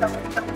Gracias.